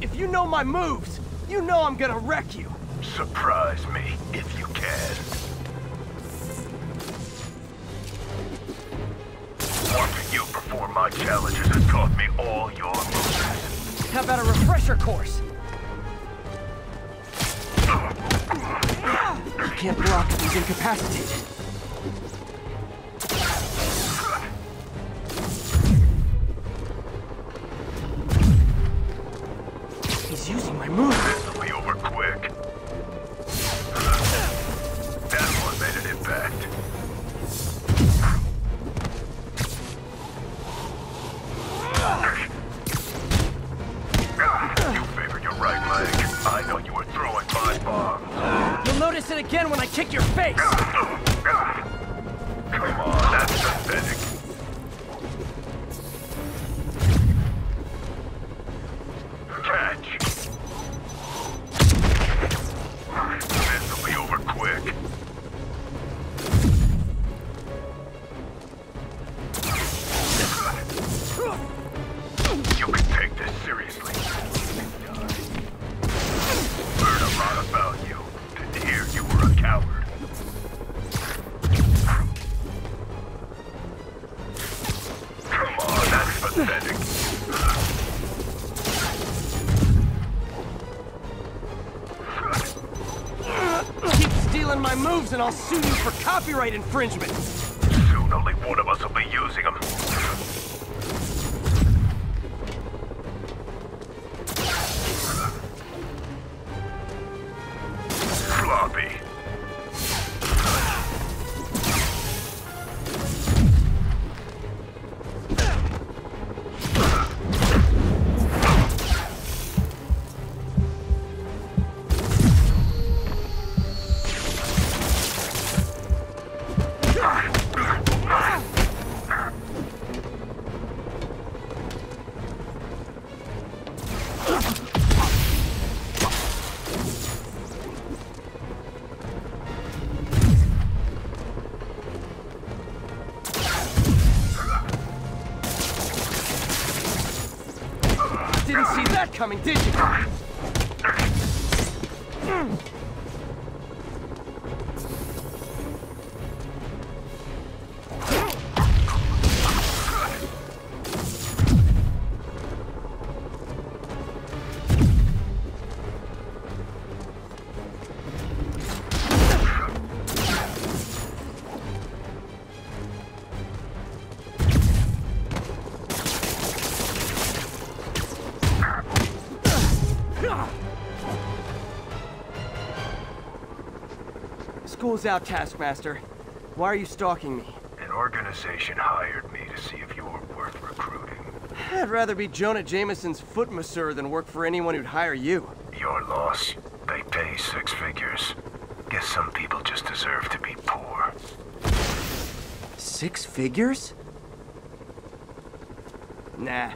If you know my moves! You know I'm gonna wreck you! Surprise me, if you can. Watching you perform my challenges has taught me all your moves. How about a refresher course? You can't block he's incapacitated. It again when I kick your face! Pathetic. Keep stealing my moves and I'll sue you for copyright infringement! Soon only one of us will be using them. Didn't see that coming, did you? School's out, Taskmaster. Why are you stalking me? An organization hired me to see if you were worth recruiting. I'd rather be Jonah Jameson's foot masseur than work for anyone who'd hire you. Your loss. They pay six figures. Guess some people just deserve to be poor. Six figures? Nah,